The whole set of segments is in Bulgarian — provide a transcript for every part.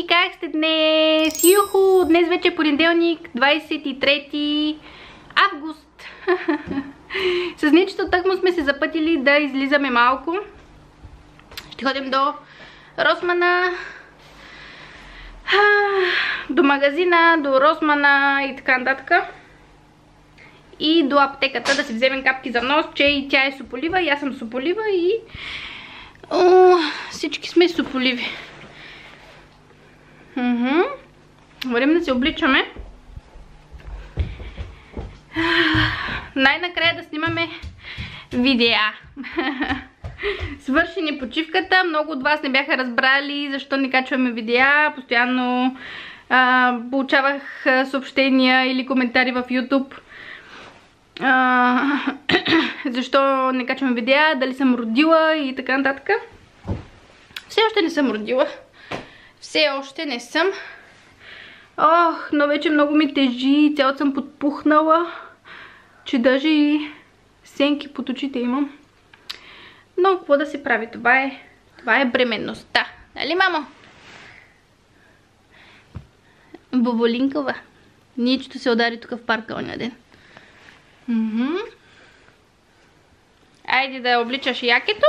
всички, как сте днес? Юху! Днес вече е понеделник, 23 август. С нечето тъкмо сме се запътили да излизаме малко. Ще ходим до Росмана, до магазина, до Росмана и така нататък. И до аптеката да си вземем капки за нос, че и тя е суполива, и аз съм суполива и О, всички сме суполиви. Време да се обличаме. Най-накрая да снимаме видеа. Свърши ни почивката. Много от вас не бяха разбрали защо не качваме видеа. Постоянно получавах съобщения или коментари в YouTube. Защо не качваме видеа, дали съм родила и така нататък. Все още не съм родила. Все още не съм. Ох, но вече много ми тежи. Цялото съм подпухнала. Че даже и сенки под очите имам. Но какво да се прави? Това е, това е бременността. Нали, мамо? Боболинкова. Ничето се удари тук в парка оня ден. Айде да обличаш якето.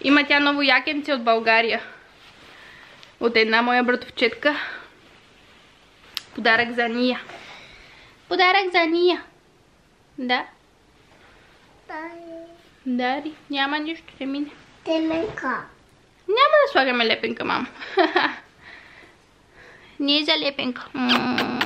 Има тя ново якенце от България. От една моя братовчетка. Подарък за Ния. Подарък за Ния. Да. Дари. Няма нищо, ще мине. Теменка. Няма да слагаме лепенка, мама. Не е за лепенка. Върнахме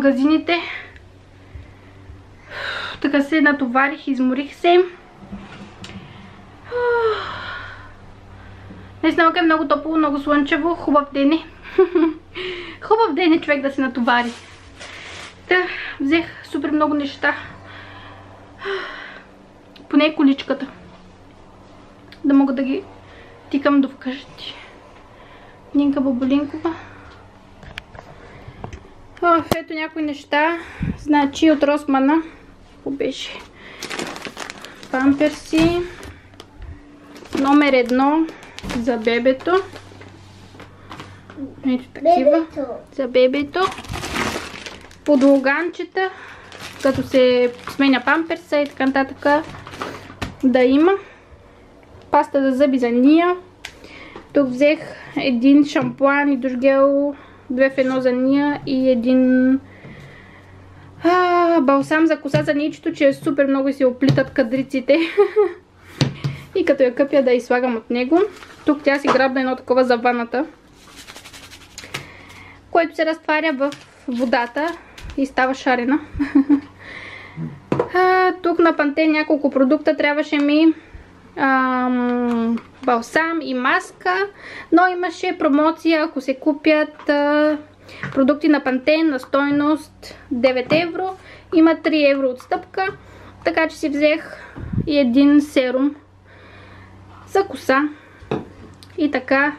магазините. Така се натоварих, изморих се. Днес наука е много топло, много слънчево. Хубав ден е. Хубав ден е човек да се натовари. Та, взех супер много неща. Поне количката. Да мога да ги тикам до вкъщи. Нинка Боболинкова. О, ето някои неща. Значи от Росмана. Какво беше? Памперси. Номер едно за бебето. Ето такива. Бебето. За бебето. Подлоганчета. Като се сменя памперса и така нататък. Да има. Паста за зъби за Ния. Тук взех един шампуан и душгел, две в едно за Ния и един а, балсам за коса за ничето, че е супер много и се оплитат кадриците. и като я къпя да изслагам от него. Тук тя си грабна едно такова за ваната, което се разтваря в водата и става шарена. а, тук на Пантен няколко продукта трябваше ми ам, балсам и маска, но имаше промоция, ако се купят продукти на Пантен на стойност 9 евро, има 3 евро отстъпка, така че си взех и един серум за коса. И така,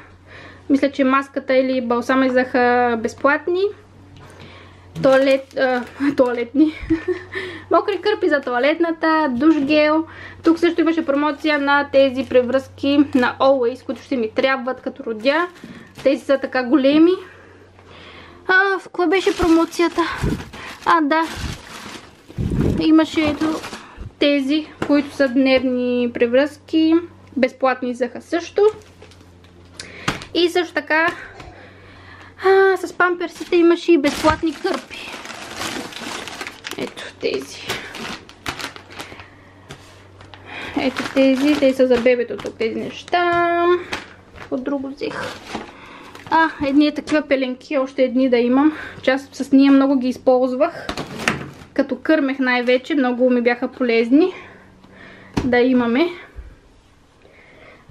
мисля, че маската или балсама издаха безплатни. Туалет, туалетни, мокри кърпи за туалетната, душ гел. Тук също имаше промоция на тези превръзки на Always, които ще ми трябват като родя. Тези са така големи. А, в кое беше промоцията? А, да. Имаше ето тези, които са дневни превръзки. Безплатни заха също. И също така а, с памперсите имаше и безплатни кърпи. Ето тези. Ето тези. Те са за бебето тук тези неща. От друго взех. А, едни е такива пеленки, още едни да имам. Част с ние много ги използвах. Като кърмех най-вече, много ми бяха полезни. Да имаме.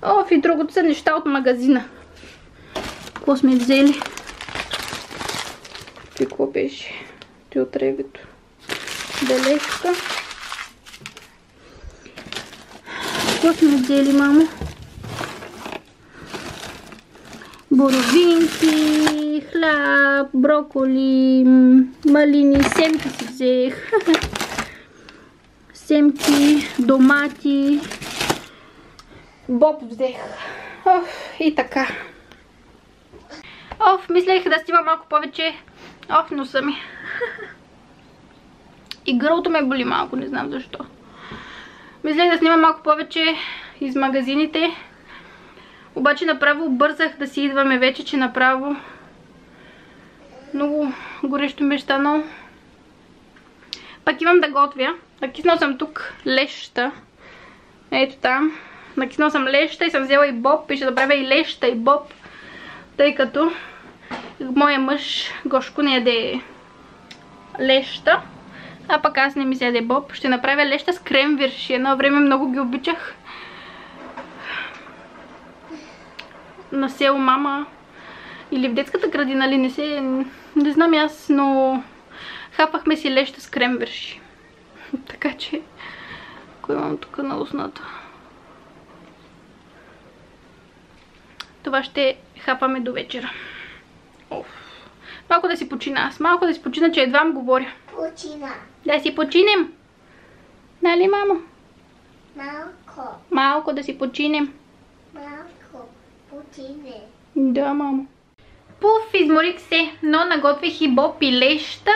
Оф, и другото са неща от магазина. Какво сме взели? Какво беше? Ти от ревето. Бележка. Какво сме взели, мамо? боровинки, хляб, броколи, малини, семки си взех. Семки, домати, боб взех. Оф, и така. Оф, мислех да снимам малко повече. Оф, носа ми. И гърлото ме боли малко, не знам защо. Мислех да снимам малко повече из магазините. Обаче направо бързах да си идваме вече, че направо много горещо ми е. Пак имам да готвя. Накиснал съм тук леща. Ето там. Накиснал съм леща и съм взела и боб. И ще направя и леща и боб. Тъй като моя мъж Гошко не яде леща. А пък аз не ми се боб. Ще направя леща с крем вирши. Едно време много ги обичах. на село мама или в детската градина ли не се, не знам аз, но хапахме си леща с кремверши. така че, кой имам тук на устната? Това ще хапаме до вечера. Оф. Малко да си почина аз. Малко да си почина, че едва говоря. Почина. Да си починем. Нали, мамо? Малко. Малко да си починем. Малко. Почине. Да, мамо. Пуф, изморих се, но наготвих и боб и леща.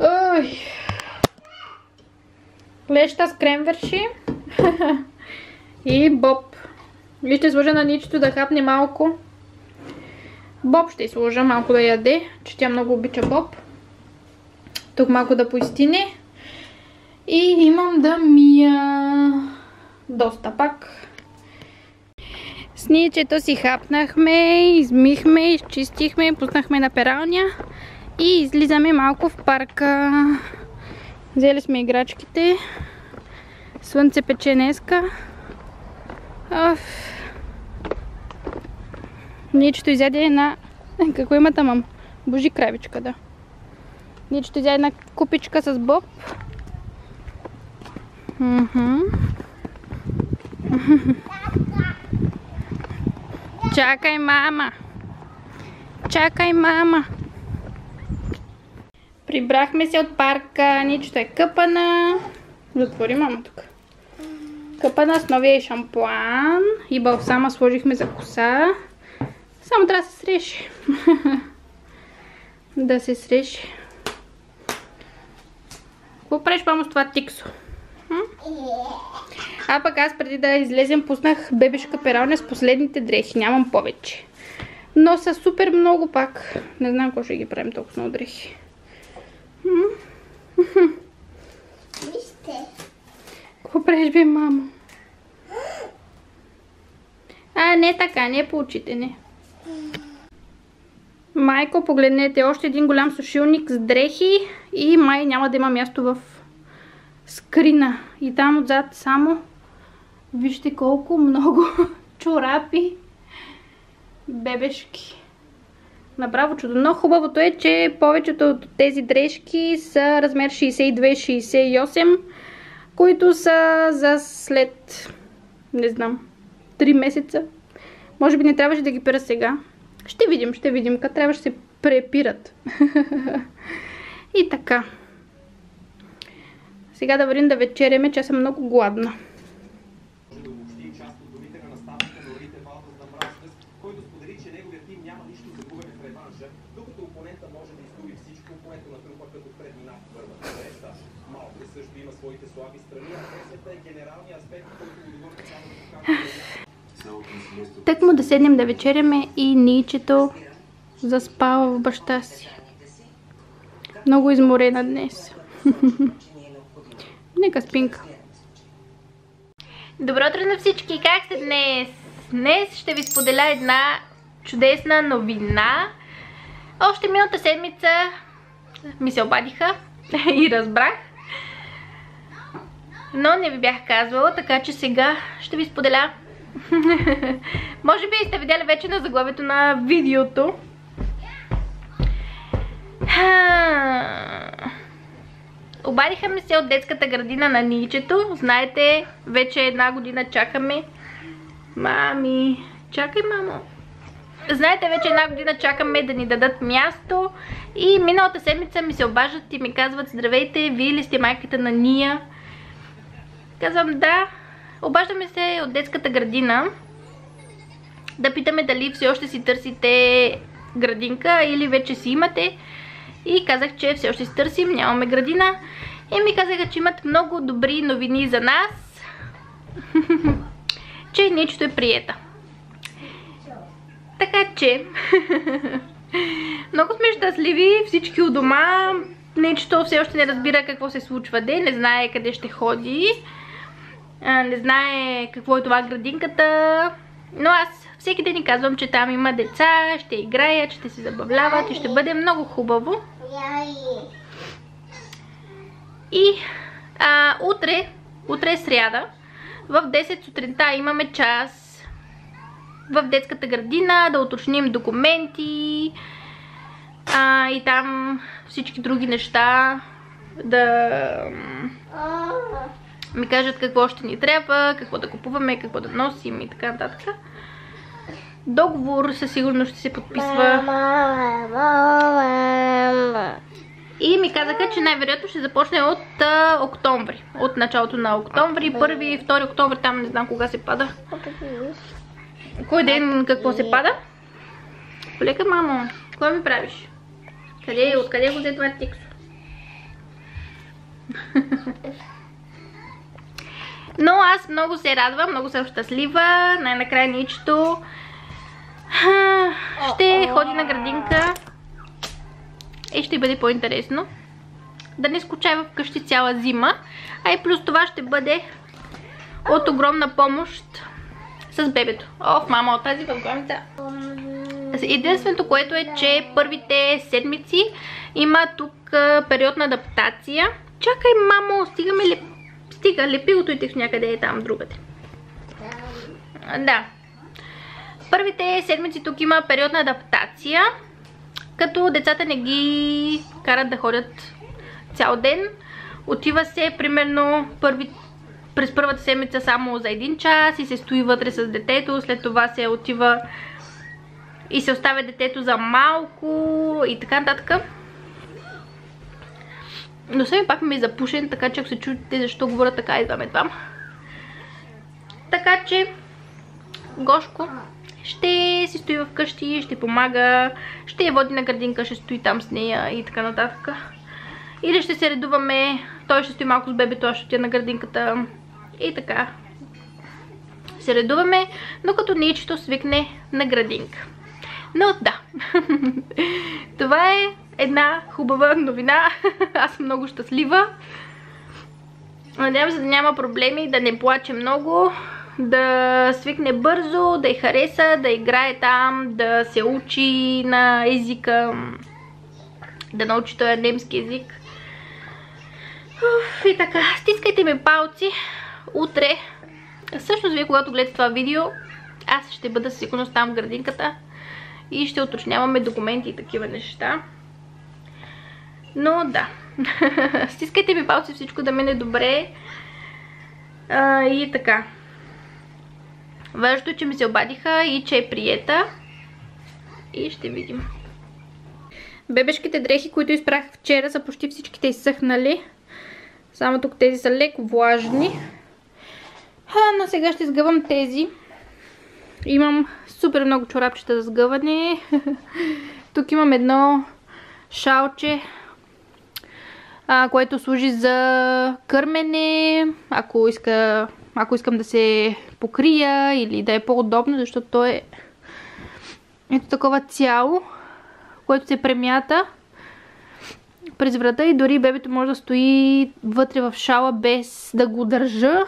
Ой. Леща с кремверши. и боб. И ще сложа на ничето да хапне малко. Боб ще сложа малко да яде, че тя много обича боб. Тук малко да поистине. И имам да мия доста пак. Сничето си хапнахме, измихме, изчистихме, пуснахме на пералня и излизаме малко в парка. Взели сме играчките. Слънце пече днеска. Ничето изяде една... Какво има там? Божи кравичка, да. Ничето изяде една купичка с боб. Чакай, мама. Чакай, мама. Прибрахме се от парка. Ничето е къпана. Затвори мама тук. Къпана с новия шампуан. И балсама сложихме за коса. Само трябва да се среши. да се среши. Какво правиш, мамо, с това тиксо? А пък аз преди да излезем пуснах бебешка пералня с последните дрехи. Нямам повече. Но са супер много пак. Не знам какво ще ги правим толкова много дрехи. Вижте. Какво правиш бе, мамо? А, не така, не по очите, не. Майко, погледнете, още един голям сушилник с дрехи и май няма да има място в скрина. И там отзад само вижте колко много чорапи бебешки. Направо чудо. Но хубавото е, че повечето от тези дрежки са размер 62-68, които са за след, не знам, 3 месеца. Може би не трябваше да ги пера сега. Ще видим, ще видим. Като трябваше да се препират. И така. Сега да вървим да вечеряме, че съм много гладна. Так му да седнем да вечеряме и Ничето заспава в баща си. Много изморена днес. Нека спинка. Добро утро на всички! Как сте днес? Днес ще ви споделя една чудесна новина. Още миналата седмица ми се обадиха и разбрах. Но не ви бях казвала, така че сега ще ви споделя. Може би сте видяли вече на заглавието на видеото. Обадиха ми се от детската градина на Ничето. Знаете, вече една година чакаме. Мами, чакай, мамо. Знаете, вече една година чакаме да ни дадат място. И миналата седмица ми се обаждат и ми казват, здравейте, вие ли сте майката на Ния? Казвам, да. Обаждаме се от детската градина. Да питаме дали все още си търсите градинка или вече си имате. И казах, че все още си търсим, нямаме градина. И ми казаха, че имат много добри новини за нас. че ничето е приета. Така че, много сме щастливи, всички у дома. Нечето все още не разбира какво се случва де, не знае къде ще ходи. Не знае какво е това градинката. Но аз всеки ден ни казвам, че там има деца, ще играят, ще се забавляват и ще бъде много хубаво. И а, утре, утре е сряда, в 10 сутринта имаме час в детската градина да уточним документи а, и там всички други неща да ми кажат какво ще ни трябва, какво да купуваме, какво да носим и така нататък. Договор със сигурност ще се подписва. И ми казаха, че най-вероятно ще започне от а, октомври. От началото на октомври, първи и втори октомври, там не знам кога се пада. Кой ден какво се пада? Полека, мамо, какво ми правиш? Къде, откъде го взе това тиксо? Но аз много се радвам, много съм щастлива. Най-накрая ничето ще ходи на градинка и ще бъде по-интересно. Да не скучава вкъщи цяла зима. А и плюс това ще бъде от огромна помощ с бебето. Оф, мама, от тази възглавница. Единственото, което е, че първите седмици има тук период на адаптация. Чакай, мамо, стигаме ли? Стига, лепилото и тих някъде е там другаде. Да. Първите седмици тук има период на адаптация, като децата не ги карат да ходят цял ден. Отива се примерно първи, през първата седмица само за един час и се стои вътре с детето, след това се отива и се оставя детето за малко и така нататък. Но все пак ми е запушен, така че ако се чудите защо говоря така, идвам едвам. Така че, Гошко ще си стои вкъщи, ще помага, ще я води на градинка, ще стои там с нея и така нататък. Или ще се редуваме, той ще стои малко с бебето, аз ще отида на градинката и така. Се редуваме, докато ничето свикне на градинка. Но да, това е една хубава новина. Аз съм много щастлива. Надявам се да няма проблеми, да не плаче много, да свикне бързо, да й хареса, да играе там, да се учи на езика, да научи този немски език. Уф, и така, стискайте ми палци. Утре, всъщност вие когато гледате това видео, аз ще бъда сигурност там в градинката и ще уточняваме документи и такива неща. Но да, стискайте ми палци всичко да мине добре а, и така. Важното е, че ми се обадиха и че е приета и ще видим. Бебешките дрехи, които изпрах вчера, са почти всичките изсъхнали. Само тук тези са леко влажни. А, но сега ще сгъвам тези. Имам супер много чорапчета за сгъване. тук имам едно шалче, а, което служи за кърмене, ако, иска, ако искам да се покрия или да е по-удобно, защото то е ето такова цяло, което се премята през врата и дори бебето може да стои вътре в шала без да го държа.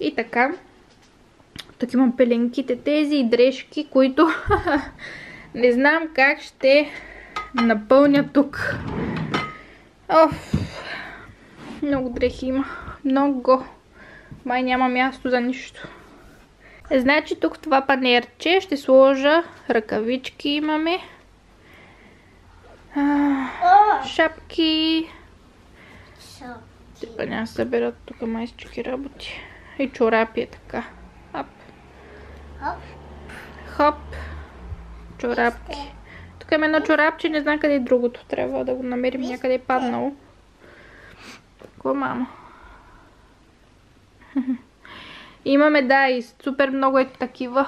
И така. Тук имам пеленките тези и дрежки, които не знам как ще напълня тук. Оф, много дрехи има. Много. Май няма място за нищо. Значи тук в това панерче ще сложа ръкавички имаме. А, шапки. Типа няма съберат тук майсчики работи. И чорапи е така. Хоп. Хоп. Чорапки. Тук има едно чорапче, не знам къде е другото. Трябва да го намерим някъде е паднало. Какво мамо? Имаме, да, и супер много е такива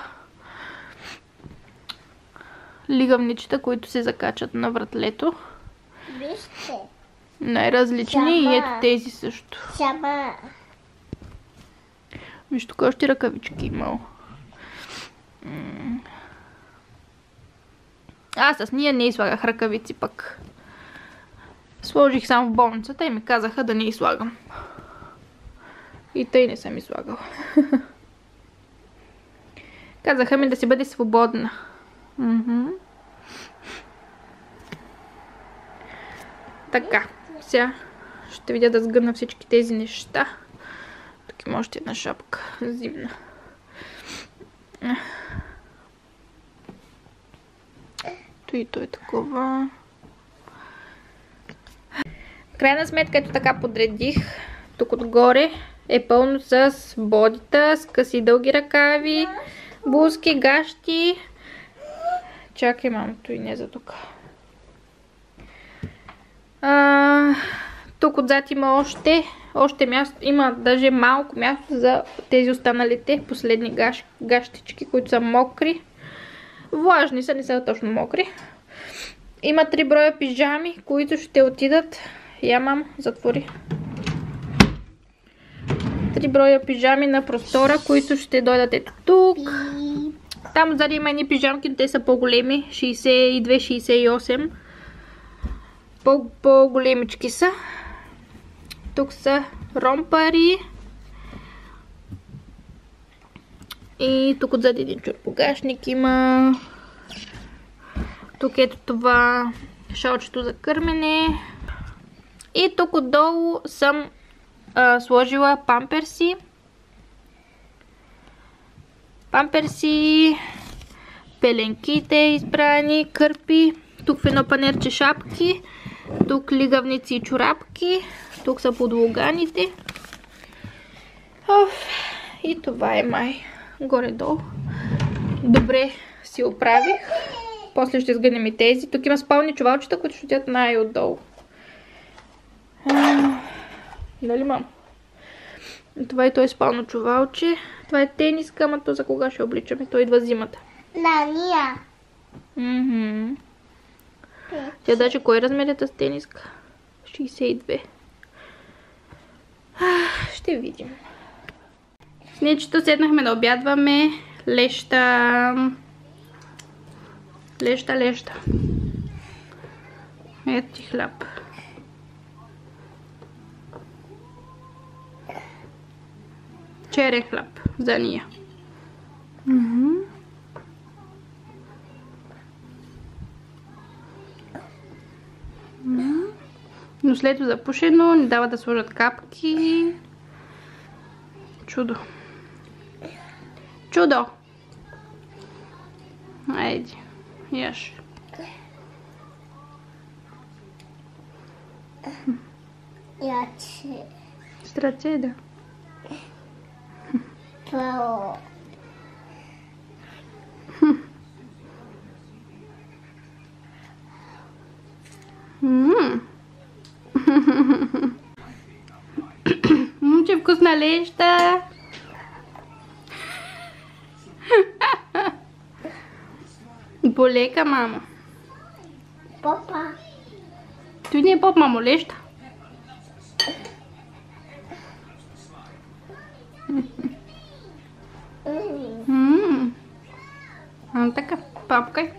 лигавничета, които се закачат на вратлето. Вижте. Най-различни и ето тези също. Сама. Виж, тук още ръкавички имало. Аз с ние не излагах ръкавици пък. Сложих само в болницата и ми казаха да не излагам. И тъй не съм излагала. Казаха ми да си бъде свободна. Така, сега ще видя да сгъна всички тези неща. Тук има още една шапка зимна. То и то е такова. Крайна сметка, ето така подредих. Тук отгоре е пълно с бодита, с къси дълги ръкави, бузки, гащи. Чакай, мамото и не за тук. А, тук отзад има още, още място, има даже малко място за тези останалите последни гащички, които са мокри. Влажни са, не са точно мокри. Има три броя пижами, които ще отидат. Я, мам, затвори. Три броя пижами на простора, които ще дойдат ето тук. Там отзади има едни пижамки, но те са по-големи. 62-68. По-големички са. Тук са ромпари. И тук отзад един чурпогашник има. Тук ето това шалчето за кърмене. И тук отдолу съм а, сложила памперси. Памперси, пеленките избрани, кърпи. Тук в едно панерче шапки. Тук лигавници и чорапки. Тук са подлоганите. Оф, и това е май. Горе-долу. Добре си оправих. После ще сгънем и тези. Тук има спални чувалчета, които ще отидат най-отдолу. Нали, мам? Това е той спално чувалче. Това е тениска, ама то за кога ще обличаме? Той идва зимата. Нания. Мхм. Тя даже кой размер е тази тениска? 62. Ах, Ще видим. С нечето седнахме да обядваме леща. Леща, леща. Ето ти хляб. Черен хляб за ния. Но след запушено ни дава да сложат капки. Чудо. čudo. e ješ. Ja Muito vkusna lista! Полека, мамо. Папа. Той не е поп, мамо, леща. А, така, папкай.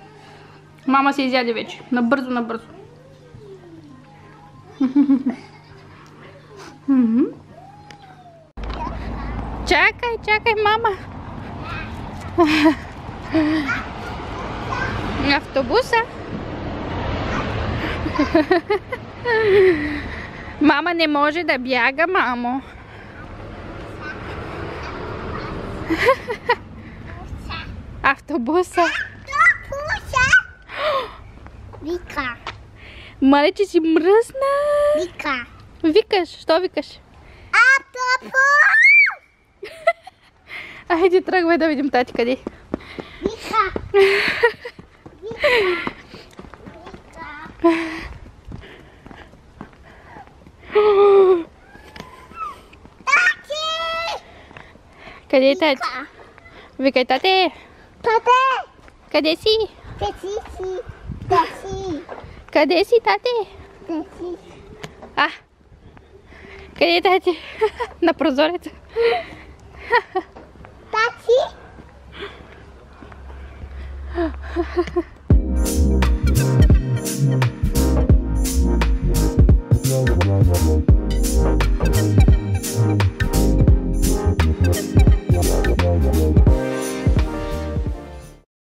Мама се изяде вече. Набързо, набързо. Чакай, чакай, мама. Автобуса. Мама не може да бяга, мамо. Автобуса. Пуша. Вика. Мале, че си мръсна. Вика. Викаш, що викаш? Автобус. Айде, тръгвай да видим тати къде. Вика. Тати. Къде е тати? Вика. Викай, тате, Тате. къде си? Теси си. Теси. Къде си, тате? Теси. А, къде е тати? На прозореца. Тати. Não, não, não, não.